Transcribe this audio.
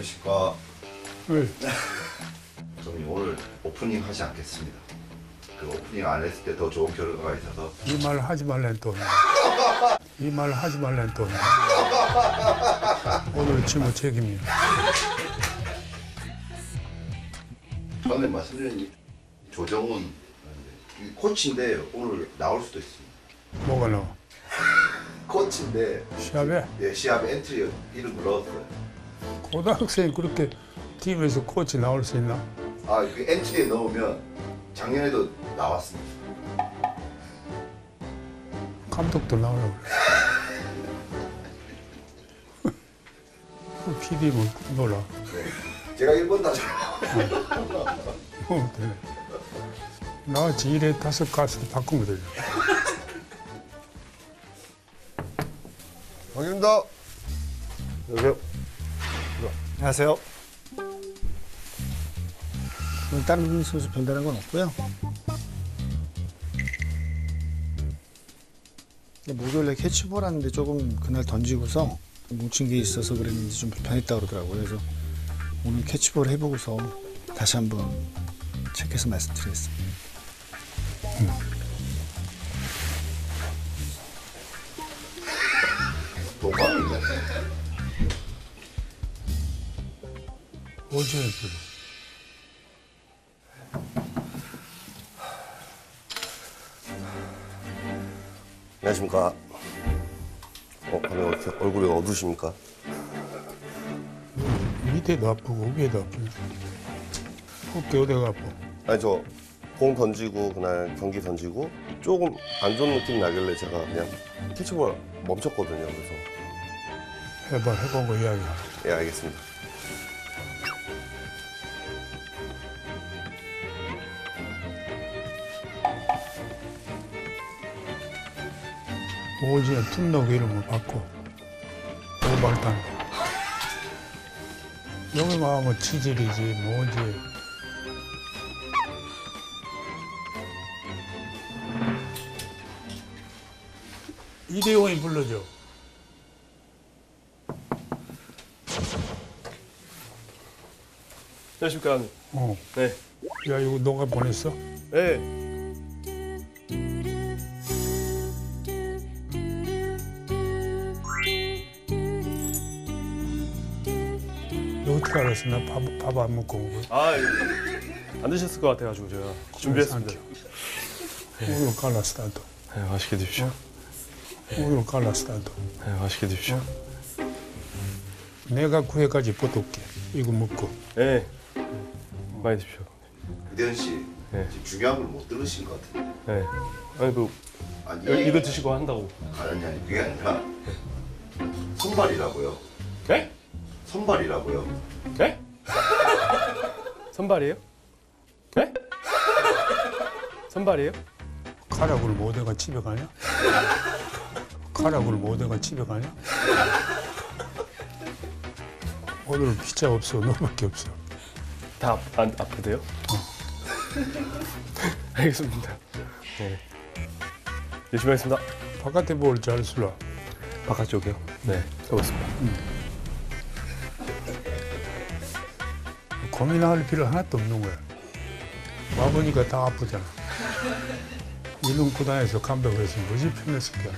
안녕하십니까. 왜? 저는 오늘 오프닝 하지 않겠습니다. 그 오프닝 안 했을 때 더 좋은 결과가 있어서 이 말 하지 말란 또. 이말 하지 말란 또. 오늘 지면 책임이야. 전에 말씀드린 이 조정훈 이 코치인데 오늘 나올 수도 있습니다. 뭐가 나와? 코치인데 시합에 예, 시합에 엔트리 이름 불러왔어요. 고등학생이 그렇게 팀에서 코치 나올 수 있나? 아, 그 엔트리에 넣으면 작년에도 나왔습니다. 감독도 나오려고 그래. 그 PD면 놀라. 네. 제가 1번 타자. 뭐 되네. 나같이 일에 다섯 가수 바꾸면 되죠. 반갑습니다. 여보세요. 안녕하세요. 오늘 다른 선수 별다른 건 없고요. 목요일에 캐치볼 하는데 조금 그날 던지고서 뭉친 게 있어서 그랬는지 좀 불편했다 그러더라고요. 그래서 오늘 캐치볼 해보고서 다시 한번 체크해서 말씀드리겠습니다. 도감이 어제. 안녕하십니까. 어, 오늘 이렇게 얼굴이 어두십니까? 밑에도 아프고 위에도 아프네. 어깨 어디가 아파? 아니, 저, 공 던지고, 그날 경기 던지고, 조금 안 좋은 느낌 나길래 제가 그냥 캐치볼 멈췄거든요. 그래서, 해봐 해본 거 이야기야. 예, 알겠습니다. 오지에 툰다고 이름을 바꿔. 오발단. 여기만 하면 치질이지 뭐지. 이대호이 불러줘. 안녕하십니까. 어. 네. 야 이거 너가 보냈어? 네. 너 어떻게 알았어? 나밥 안 먹고 온 거야. 아, 안 드셨을 것 같아가지고 제가 준비했습니다. 우유 갈랐어 나도. 네, 맛있게 드십시오. 우유 갈랐어 나도. 네, 맛있게 드십시오. 내가 구회까지 보도게 이거 먹고. 네. 많이 드십시오. 유대현 씨, 네. 지금 중요한 걸 못 들으신 것 같은데. 네. 아니 그 아니, 이거, 이거 드시고 한다고. 아니, 아니, 그게 아니라 선발이라고요. 네? 선발이라고요. 네? 선발이에요? 네? 선발이에요? 못 해가 집에 가냐? 못 해가 집에 가냐? 오늘 피자 없어 너밖에 없어. 다 안, 아프대요? 알겠습니다. 네. 열심히 하겠습니다. 바깥에 뭘 잘 쓸라. 바깥쪽이요? 네. 해보겠습니다. 고민할 필요 하나도 없는 거야. 와보니까 다 아프잖아. 이놈 구단에서 감독을 해서 무지 편했을 거야.